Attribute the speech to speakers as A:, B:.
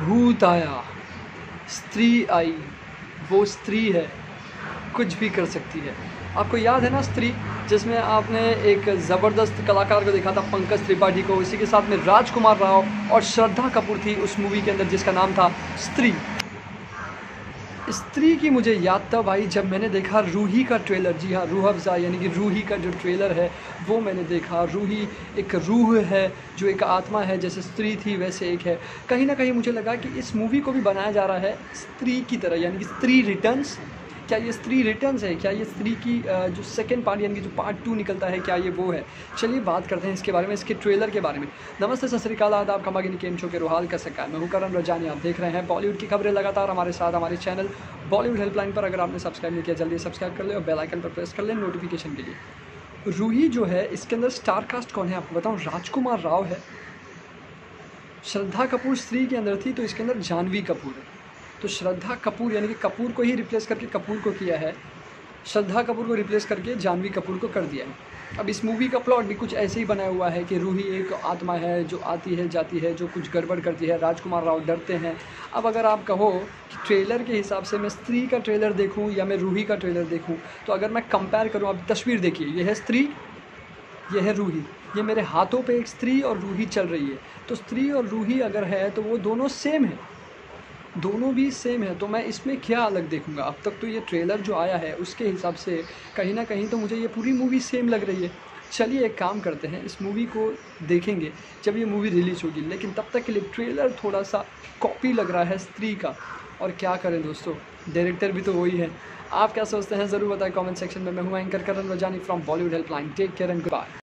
A: भूत आया। स्त्री आई। वो स्त्री है। कुछ भी कर सकती है। आपको याद है ना स्त्री, जिसमें आपने एक ज़बरदस्त कलाकार को देखा था, पंकज त्रिपाठी को इसी के साथ में राजकुमार राव और श्रद्धा कपूर थी उस मूवी के अंदर जिसका नाम था स्त्री। स्त्री की मुझे याद तब आई जब मैंने देखा रूही का ट्रेलर जी हाँ रूह अफ़ज़ा, यानी कि रूही का जो ट्रेलर है, वो मैंने देखा। रूही एक रूह है, जो एक आत्मा है, जैसे स्त्री थी, वैसे एक है। कहीं ना कहीं मुझे लगा कि इस मूवी को भी बनाया जा रहा है स्त्री की तरह, यानी कि स्त्री रिटर्न्स क्या ये स्त्री रिटर्न है? क्या ये स्त्री की जो सेकेंड पार्ट यानी कि जो पार्ट टू निकलता है, क्या ये वो है? चलिए बात करते हैं इसके बारे में, इसके ट्रेलर के बारे में। नमस्ते, सत श्रीकाल आदाब कमागिनी केम शो के रोहाल कर सका। मैं हूँ करण रजानी, आप देख रहे हैं बॉलीवुड की खबरें लगातार हमारे साथ, हमारे चैनल बॉलीवुड हेल्पलाइन पर। अगर आपने सब्सक्राइब नहीं किया, जल्दी सब्सक्राइब कर ले और बेलाइकन पर प्रेस कर लें नोटिफिकेशन के लिए। रूही जो है, इसके अंदर स्टार कास्ट कौन है आपको बताऊँ? राजकुमार राव है। श्रद्धा कपूर स्त्री के अंदर थी तो इसके अंदर जानवी कपूर है। तो श्रद्धा कपूर, यानी कि कपूर को ही रिप्लेस करके कपूर को किया है। श्रद्धा कपूर को रिप्लेस करके जानवी कपूर को कर दिया है। अब इस मूवी का प्लॉट भी कुछ ऐसे ही बनाया हुआ है कि रूही एक आत्मा है, जो आती है, जाती है, जो कुछ गड़बड़ करती है, राजकुमार राव डरते हैं। अब अगर आप कहो कि ट्रेलर के हिसाब से मैं स्त्री का ट्रेलर देखूँ या मैं रूही का ट्रेलर देखूँ तो अगर मैं कंपेयर करूँ अब तस्वीर देखिए यह है स्त्री यह है रूही। ये मेरे हाथों पे एक स्त्री और रूही चल रही है। तो स्त्री और रूही अगर है तो वो दोनों सेम है। दोनों भी सेम है तो मैं इसमें क्या अलग देखूँगा? अब तक तो ये ट्रेलर जो आया है, उसके हिसाब से कहीं ना कहीं तो मुझे ये पूरी मूवी सेम लग रही है। चलिए एक काम करते हैं, इस मूवी को देखेंगे, जब ये मूवी रिलीज़ होगी। लेकिन तब तक के लिए ट्रेलर थोड़ा सा कॉपी लग रहा है स्त्री का। और क्या करें दोस्तों? डायरेक्टर भी तो वही है। आप क्या सोचते हैं? ज़रूर बताएँ कमेंट सेक्शन में। मैं हूँ anchor Karan Rajani from Bollywood helpline take care and bye